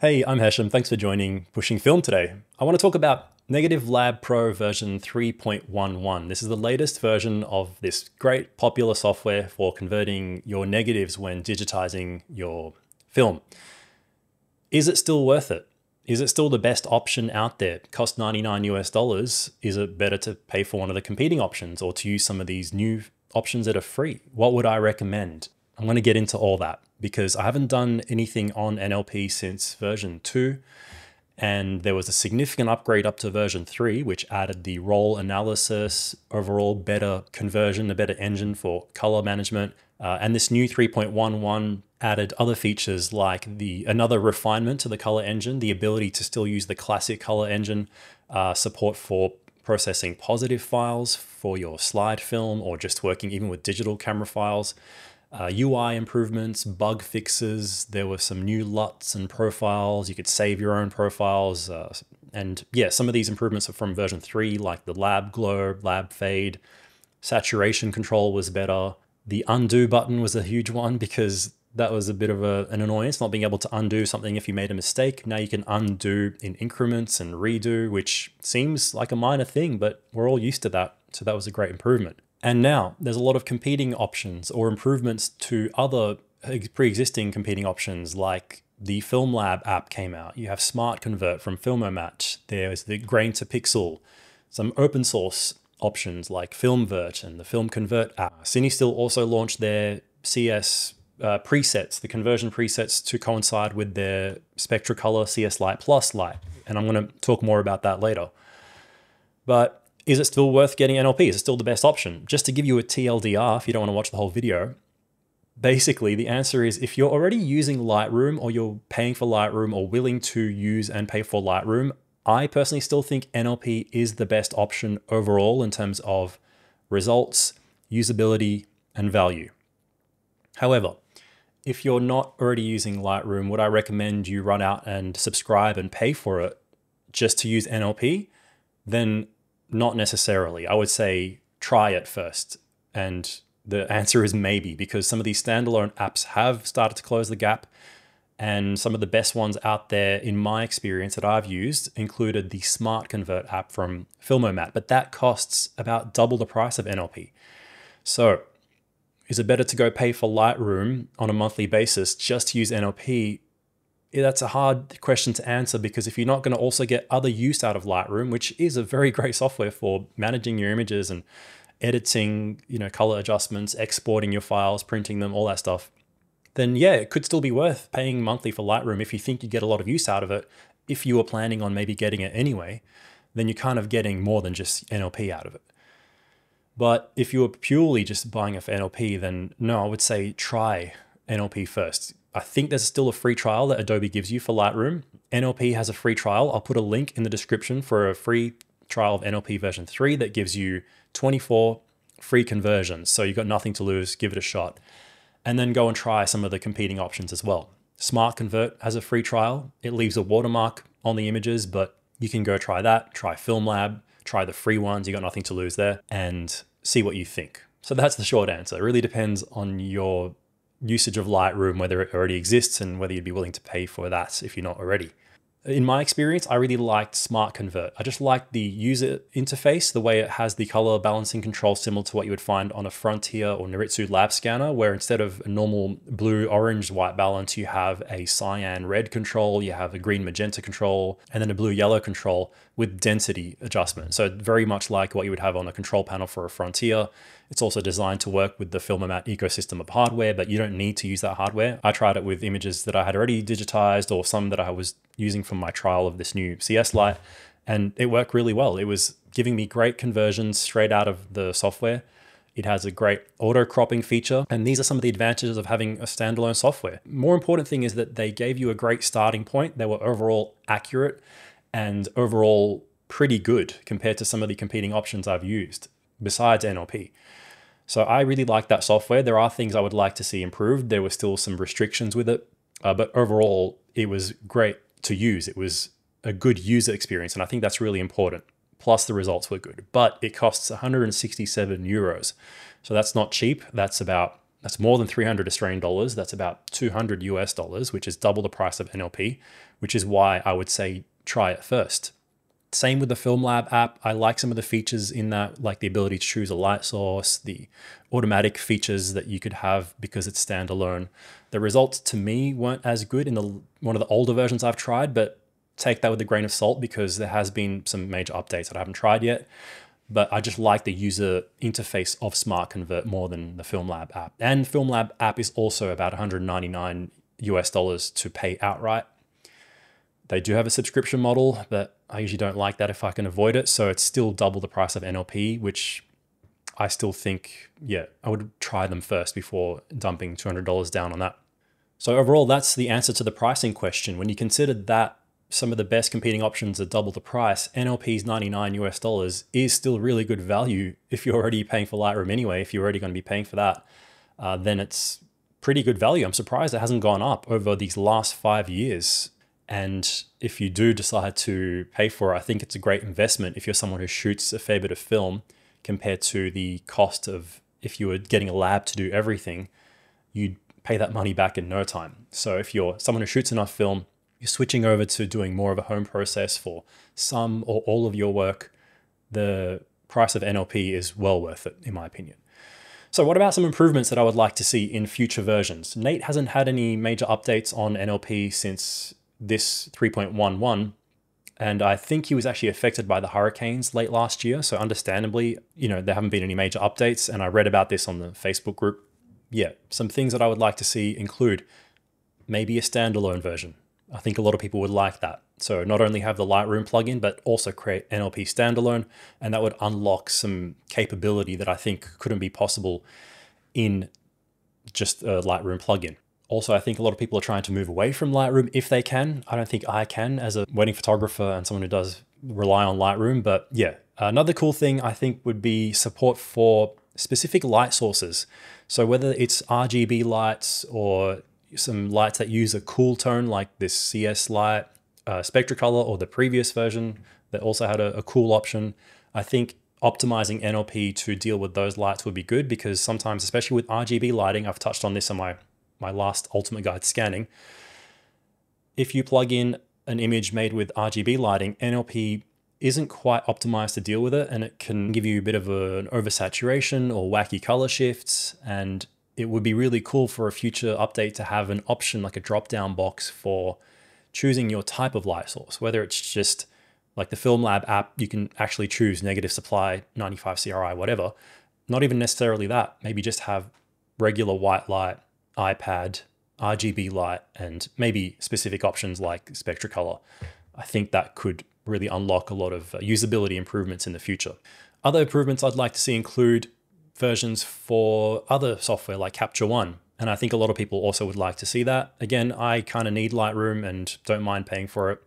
Hey, I'm Hashem. Thanks for joining Pushing Film today. I want to talk about Negative Lab Pro version 3.11. This is the latest version of this great popular software for converting your negatives when digitizing your film. Is it still worth it? Is it still the best option out there? Cost 99 US dollars. Is it better to pay for one of the competing options or to use some of these new options that are free? What would I recommend? I'm going to get into all that because I haven't done anything on NLP since version 2. And there was a significant upgrade up to version 3, which added the roll analysis, overall better conversion, a better engine for color management. Uh, and this new 3.11 added other features like the another refinement to the color engine, the ability to still use the classic color engine, uh, support for processing positive files for your slide film or just working even with digital camera files uh, UI improvements, bug fixes. There were some new LUTs and profiles. You could save your own profiles. Uh, and yeah, some of these improvements are from version 3, like the lab glow, lab fade. Saturation control was better. The undo button was a huge one because that was a bit of a, an annoyance, not being able to undo something if you made a mistake. Now you can undo in increments and redo, which seems like a minor thing, but we're all used to that. So that was a great improvement. And now there's a lot of competing options or improvements to other pre-existing competing options like the FilmLab app came out. You have Smart Convert from Filmomat. There's the Grain to Pixel, some open source options like FilmVert and the Film Convert app. CineStill also launched their CS uh, presets, the conversion presets to coincide with their Spectracolor CS Lite Plus light. And I'm going to talk more about that later. But is it still worth getting NLP? Is it still the best option? Just to give you a TLDR, if you don't want to watch the whole video, basically the answer is if you're already using Lightroom or you're paying for Lightroom or willing to use and pay for Lightroom, I personally still think NLP is the best option overall in terms of results, usability, and value. However, if you're not already using Lightroom, would I recommend you run out and subscribe and pay for it just to use NLP? Then not necessarily. I would say try it first. And the answer is maybe because some of these standalone apps have started to close the gap. And some of the best ones out there, in my experience, that I've used included the Smart Convert app from Filmomat, but that costs about double the price of NLP. So, is it better to go pay for Lightroom on a monthly basis just to use NLP that's a hard question to answer because if you're not going to also get other use out of Lightroom, which is a very great software for managing your images and editing, you know, color adjustments, exporting your files, printing them, all that stuff, then yeah, it could still be worth paying monthly for Lightroom if you think you get a lot of use out of it. If you were planning on maybe getting it anyway, then you're kind of getting more than just NLP out of it. But if you were purely just buying it for NLP, then no, I would say try NLP first. I think there's still a free trial that Adobe gives you for Lightroom. NLP has a free trial. I'll put a link in the description for a free trial of NLP version 3 that gives you 24 free conversions. So you've got nothing to lose, give it a shot. And then go and try some of the competing options as well. Smart Convert has a free trial. It leaves a watermark on the images, but you can go try that, try Film Lab, try the free ones. You got nothing to lose there and see what you think. So that's the short answer. It really depends on your usage of Lightroom, whether it already exists and whether you'd be willing to pay for that if you're not already. In my experience, I really liked Smart Convert. I just liked the user interface, the way it has the color balancing control similar to what you would find on a Frontier or Noritsu lab scanner, where instead of a normal blue, orange, white balance, you have a cyan red control, you have a green magenta control, and then a blue yellow control with density adjustment. So very much like what you would have on a control panel for a Frontier. It's also designed to work with the Filmomat ecosystem of hardware, but you don't need to use that hardware. I tried it with images that I had already digitized or some that I was using from my trial of this new CS Lite, and it worked really well. It was giving me great conversions straight out of the software. It has a great auto cropping feature, and these are some of the advantages of having a standalone software. More important thing is that they gave you a great starting point. They were overall accurate and overall pretty good compared to some of the competing options I've used besides NLP. So I really like that software. There are things I would like to see improved. There were still some restrictions with it, uh, but overall, it was great to use. It was a good user experience, and I think that's really important. Plus, the results were good, but it costs 167 euros. So that's not cheap. That's about That's more than 300 Australian dollars. That's about 200 US dollars, which is double the price of NLP, which is why I would say try it first. Same with the FilmLab app. I like some of the features in that, like the ability to choose a light source, the automatic features that you could have because it's standalone. The results to me weren't as good in the one of the older versions I've tried, but take that with a grain of salt because there has been some major updates that I haven't tried yet. But I just like the user interface of Smart Convert more than the FilmLab app. And the FilmLab app is also about 199 US dollars to pay outright. They do have a subscription model, but I usually don't like that if I can avoid it. So it's still double the price of NLP, which I still think, yeah, I would try them first before dumping $200 down on that. So overall, that's the answer to the pricing question. When you consider that some of the best competing options are double the price, NLP's 99 US dollars is still really good value if you're already paying for Lightroom anyway. If you're already going to be paying for that, uh, then it's pretty good value. I'm surprised it hasn't gone up over these last five years. And if you do decide to pay for it, I think it's a great investment if you're someone who shoots a fair bit of film compared to the cost of if you were getting a lab to do everything, you'd pay that money back in no time. So if you're someone who shoots enough film, you're switching over to doing more of a home process for some or all of your work, the price of NLP is well worth it, in my opinion. So what about some improvements that I would like to see in future versions? Nate hasn't had any major updates on NLP since this 3.11, and I think he was actually affected by the hurricanes late last year. So understandably, you know, there haven't been any major updates, and I read about this on the Facebook group. Yeah, some things that I would like to see include maybe a standalone version. I think a lot of people would like that. So not only have the Lightroom plugin, but also create NLP standalone, and that would unlock some capability that I think couldn't be possible in just a Lightroom plugin. Also, I think a lot of people are trying to move away from Lightroom if they can. I don't think I can as a wedding photographer and someone who does rely on Lightroom. But yeah, another cool thing I think would be support for specific light sources. So whether it's RGB lights or some lights that use a cool tone like this CS Lite, uh, Spectracolor, or the previous version that also had a, a cool option. I think optimizing NLP to deal with those lights would be good because sometimes, especially with RGB lighting, I've touched on this in my, my last Ultimate Guide scanning. If you plug in an image made with RGB lighting, NLP isn't quite optimized to deal with it and it can give you a bit of an oversaturation or wacky color shifts and it would be really cool for a future update to have an option like a drop down box for choosing your type of light source, whether it's just like the film lab app, you can actually choose negative supply, 95 CRI, whatever. Not even necessarily that. Maybe just have regular white light, iPad, RGB light, and maybe specific options like Spectracolor. I think that could really unlock a lot of uh, usability improvements in the future. Other improvements I'd like to see include versions for other software like Capture One. And I think a lot of people also would like to see that. Again, I kind of need Lightroom and don't mind paying for it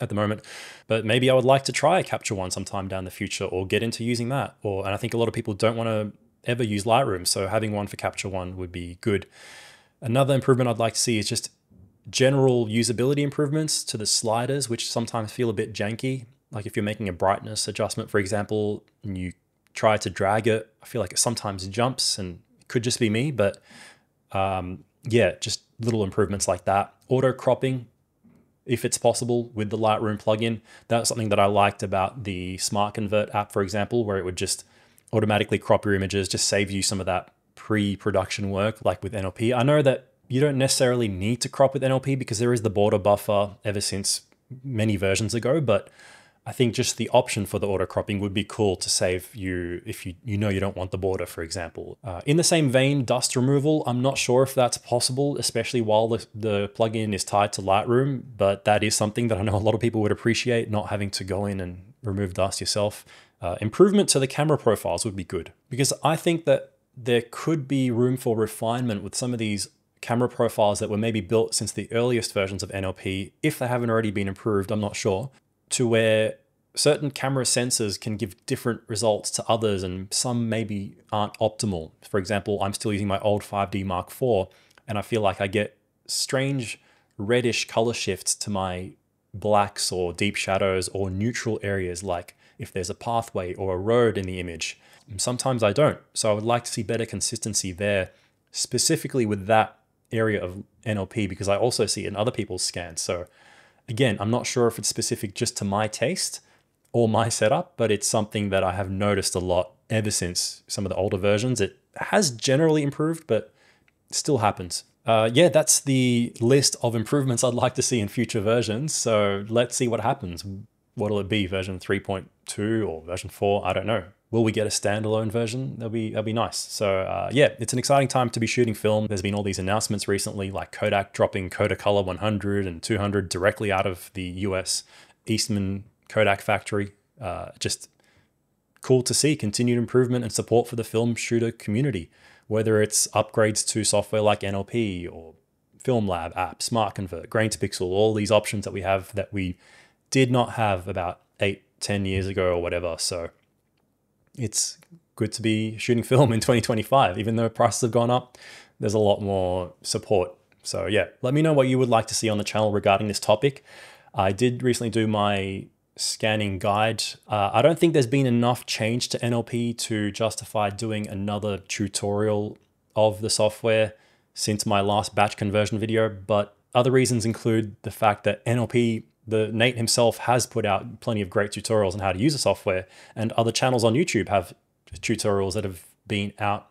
at the moment, but maybe I would like to try Capture One sometime down the future or get into using that. Or and I think a lot of people don't want to ever use Lightroom, so having one for Capture One would be good. Another improvement I'd like to see is just general usability improvements to the sliders, which sometimes feel a bit janky. Like if you're making a brightness adjustment, for example, and you try to drag it. I feel like it sometimes jumps and it could just be me, but um, yeah, just little improvements like that. Auto cropping, if it's possible with the Lightroom plugin. That's something that I liked about the Smart Convert app, for example, where it would just automatically crop your images, just save you some of that pre-production work like with NLP. I know that you don't necessarily need to crop with NLP because there is the border buffer ever since many versions ago, but I think just the option for the auto cropping would be cool to save you if you, you know you don't want the border, for example. Uh, in the same vein, dust removal, I'm not sure if that's possible, especially while the, the plugin is tied to Lightroom, but that is something that I know a lot of people would appreciate, not having to go in and remove dust yourself. Uh, improvement to the camera profiles would be good because I think that there could be room for refinement with some of these camera profiles that were maybe built since the earliest versions of NLP. If they haven't already been improved, I'm not sure to where certain camera sensors can give different results to others and some maybe aren't optimal. For example, I'm still using my old 5D Mark IV and I feel like I get strange reddish color shifts to my blacks or deep shadows or neutral areas like if there's a pathway or a road in the image. Sometimes I don't. So I would like to see better consistency there specifically with that area of NLP because I also see it in other people's scans. So again, I'm not sure if it's specific just to my taste or my setup, but it's something that I have noticed a lot ever since some of the older versions. It has generally improved, but still happens. Uh, yeah, that's the list of improvements I'd like to see in future versions. So let's see what happens. What'll it be, version 3.2 or version 4? I don't know. Will we get a standalone version? That'll be that'll be nice. So uh, yeah, it's an exciting time to be shooting film. There's been all these announcements recently, like Kodak dropping Kodacolor 100 and 200 directly out of the US Eastman Kodak factory. Uh, just cool to see continued improvement and support for the film shooter community, whether it's upgrades to software like NLP or Film Lab app, Smart Convert, Grain to Pixel, all these options that we have that we did not have about eight, ten years ago or whatever. So it's good to be shooting film in 2025. Even though prices have gone up, there's a lot more support. So yeah, let me know what you would like to see on the channel regarding this topic. I did recently do my scanning guide. Uh, I don't think there's been enough change to NLP to justify doing another tutorial of the software since my last batch conversion video, but other reasons include the fact that NLP the Nate himself has put out plenty of great tutorials on how to use the software, and other channels on YouTube have tutorials that have been out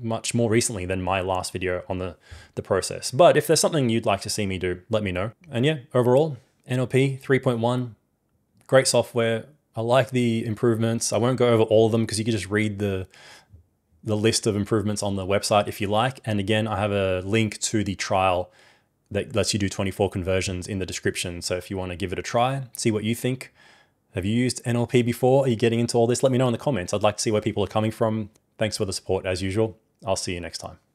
much more recently than my last video on the, the process. But if there's something you'd like to see me do, let me know. And yeah, overall, NLP 3.1, great software. I like the improvements. I won't go over all of them because you can just read the the list of improvements on the website if you like. And again, I have a link to the trial that lets you do 24 conversions in the description. So if you want to give it a try, see what you think. Have you used NLP before? Are you getting into all this? Let me know in the comments. I'd like to see where people are coming from. Thanks for the support as usual. I'll see you next time.